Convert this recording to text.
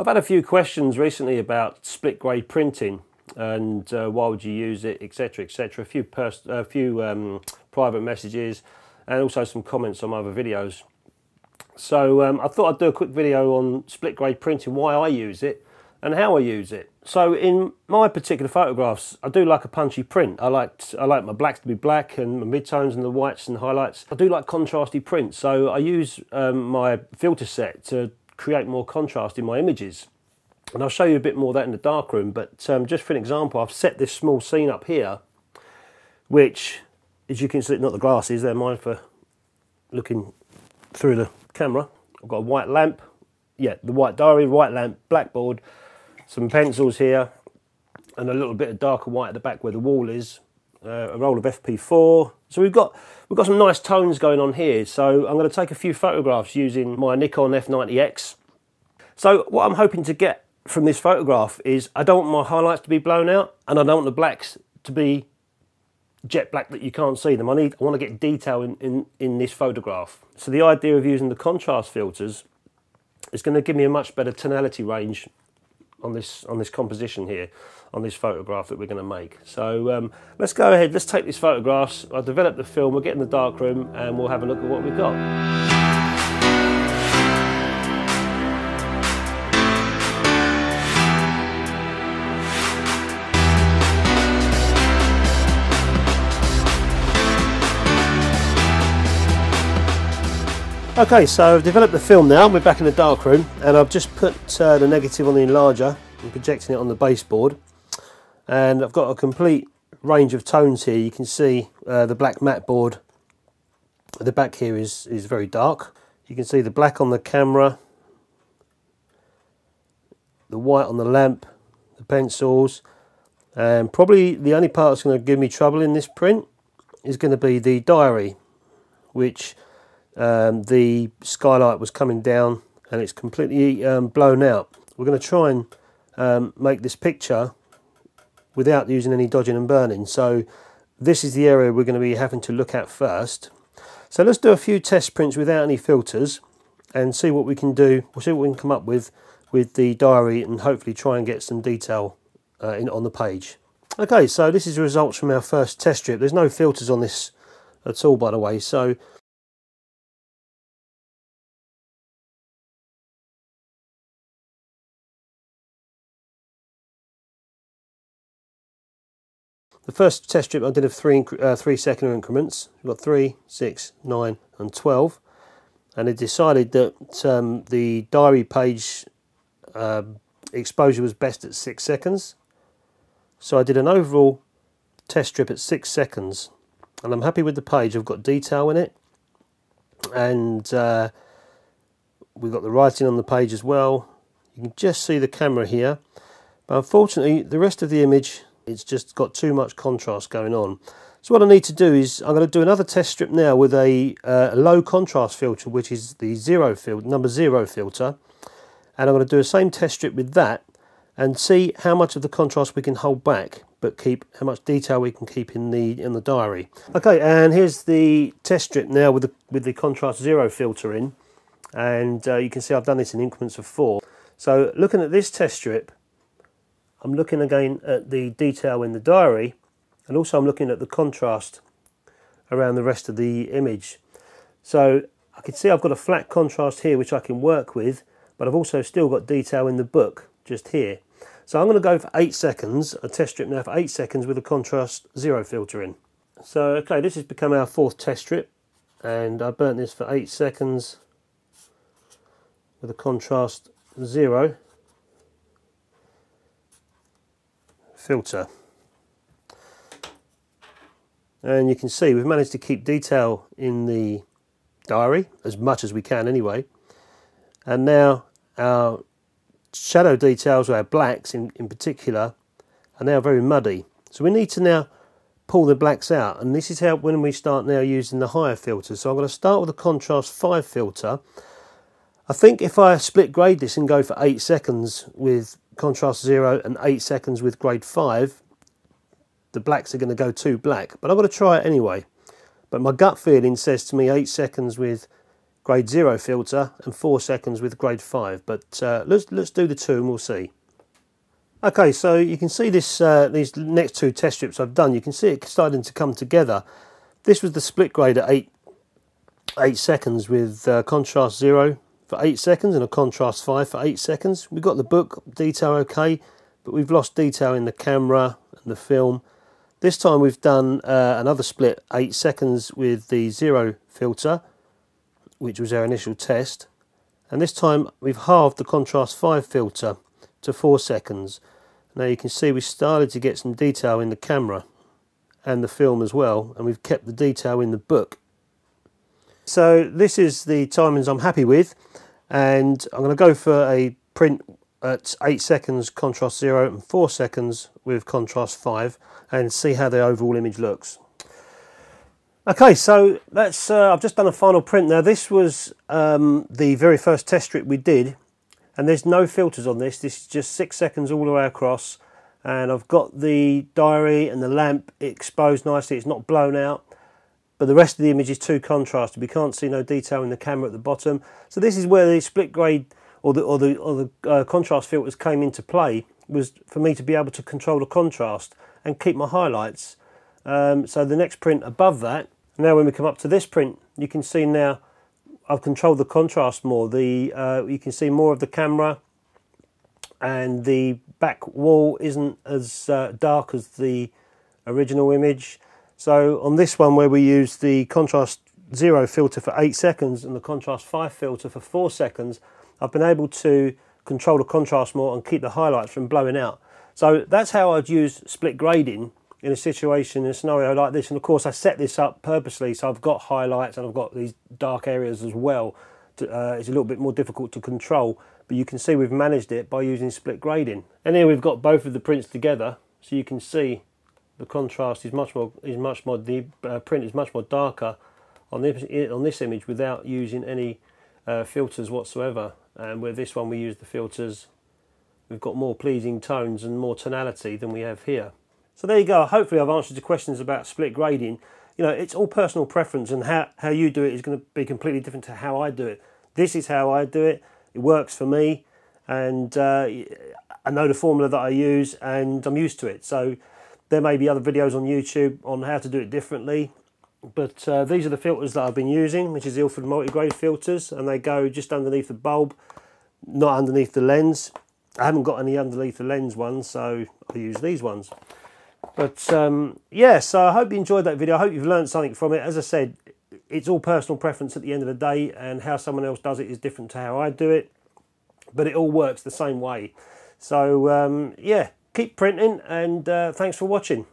I've had a few questions recently about split grade printing and uh, why would you use it, etc., etc. A few a few um, private messages and also some comments on other videos. So um, I thought I'd do a quick video on split grade printing, why I use it and how I use it. So in my particular photographs, I do like a punchy print. I like I like my blacks to be black and my midtones and the whites and highlights. I do like contrasty prints, so I use um, my filter set to create more contrast in my images. And I'll show you a bit more of that in the darkroom, but um, just for an example, I've set this small scene up here, which, as you can see, not the glasses, they're mine for looking through the camera. I've got a white lamp, yeah, the white diary, white lamp, blackboard, some pencils here, and a little bit of darker white at the back where the wall is, uh, a roll of FP4. So we've got we've got some nice tones going on here. So I'm going to take a few photographs using my Nikon F90X. So what I'm hoping to get from this photograph is I don't want my highlights to be blown out and I don't want the blacks to be jet black that you can't see them. I need I want to get detail in, in, in this photograph. So the idea of using the contrast filters is going to give me a much better tonality range on this on this composition here on this photograph that we're going to make. So um, let's go ahead, let's take these photographs, I'll develop the film, we'll get in the darkroom and we'll have a look at what we've got. Okay, so I've developed the film now, we're back in the darkroom and I've just put uh, the negative on the enlarger and projecting it on the baseboard and I've got a complete range of tones here. You can see uh, the black matte board the back here is, is very dark. You can see the black on the camera, the white on the lamp, the pencils and probably the only part that's going to give me trouble in this print is going to be the diary which um, the skylight was coming down and it's completely um, blown out. We're going to try and um, make this picture without using any dodging and burning. So this is the area we're going to be having to look at first. So let's do a few test prints without any filters and see what we can do. We'll see what we can come up with with the diary and hopefully try and get some detail uh, in, on the page. Okay, so this is the results from our first test strip. There's no filters on this at all, by the way. So The first test strip I did of three, uh, three second increments. We've got 3, 6, 9 and 12. And it decided that um, the diary page uh, exposure was best at 6 seconds. So I did an overall test strip at 6 seconds. And I'm happy with the page. I've got detail in it. And uh, we've got the writing on the page as well. You can just see the camera here. But unfortunately, the rest of the image it's just got too much contrast going on. So what I need to do is I'm going to do another test strip now with a, uh, low contrast filter, which is the zero filter, number zero filter. And I'm going to do the same test strip with that and see how much of the contrast we can hold back, but keep how much detail we can keep in the in the diary. Okay, and here's the test strip now with the with the contrast zero filter in, and uh, you can see I've done this in increments of four. So looking at this test strip, I'm looking again at the detail in the diary and also I'm looking at the contrast around the rest of the image. So I can see I've got a flat contrast here which I can work with but I've also still got detail in the book just here. So I'm going to go for 8 seconds, a test strip now for 8 seconds with a contrast zero filter in. So okay this has become our fourth test strip and I burnt this for 8 seconds with a contrast zero filter. And you can see we've managed to keep detail in the diary, as much as we can anyway. And now our shadow details, or our blacks in, in particular, are now very muddy. So we need to now pull the blacks out. And this is how when we start now using the higher filters. So I'm going to start with a contrast 5 filter. I think if I split grade this and go for 8 seconds with contrast 0 and 8 seconds with grade 5, the blacks are going to go too black. But I'm going to try it anyway. But my gut feeling says to me 8 seconds with grade 0 filter and 4 seconds with grade 5. But uh, let's, let's do the two and we'll see. Okay, so you can see this uh, these next two test strips I've done. You can see it starting to come together. This was the split grade at 8, eight seconds with uh, contrast 0 for 8 seconds and a contrast 5 for 8 seconds. We've got the book detail okay, but we've lost detail in the camera and the film. This time we've done uh, another split 8 seconds with the 0 filter which was our initial test. And this time we've halved the contrast 5 filter to 4 seconds. Now you can see we started to get some detail in the camera and the film as well, and we've kept the detail in the book. So this is the timings I'm happy with, and I'm going to go for a print at 8 seconds contrast 0 and 4 seconds with contrast 5 and see how the overall image looks. Okay, so that's uh, I've just done a final print. Now this was um, the very first test strip we did, and there's no filters on this. This is just six seconds all the way across, and I've got the diary and the lamp exposed nicely. It's not blown out, but the rest of the image is too contrasted. We can't see no detail in the camera at the bottom. So this is where the split grade or the or the or the uh, contrast filters came into play. Was for me to be able to control the contrast and keep my highlights um, so the next print above that, now when we come up to this print, you can see now I've controlled the contrast more. The uh, You can see more of the camera and the back wall isn't as uh, dark as the original image. So on this one where we use the contrast zero filter for eight seconds and the contrast five filter for four seconds, I've been able to control the contrast more and keep the highlights from blowing out. So that's how I'd use split grading in a situation, in a scenario like this. And of course, I set this up purposely so I've got highlights and I've got these dark areas as well. To, uh, it's a little bit more difficult to control, but you can see we've managed it by using split grading. And here we've got both of the prints together, so you can see the contrast is much more is much more the uh, print is much more darker on this on this image without using any uh, filters whatsoever. And with this one, we use the filters. We've got more pleasing tones and more tonality than we have here. So there you go. Hopefully I've answered your questions about split grading. You know, it's all personal preference and how, how you do it is going to be completely different to how I do it. This is how I do it. It works for me and uh, I know the formula that I use and I'm used to it. So there may be other videos on YouTube on how to do it differently. But uh, these are the filters that I've been using, which is Ilford multigrade filters, and they go just underneath the bulb, not underneath the lens. I haven't got any underneath the lens ones, so I use these ones. But um, yeah, so I hope you enjoyed that video. I hope you've learned something from it. As I said, it's all personal preference at the end of the day, and how someone else does it is different to how I do it. But it all works the same way. So um, yeah, keep printing, and uh, thanks for watching.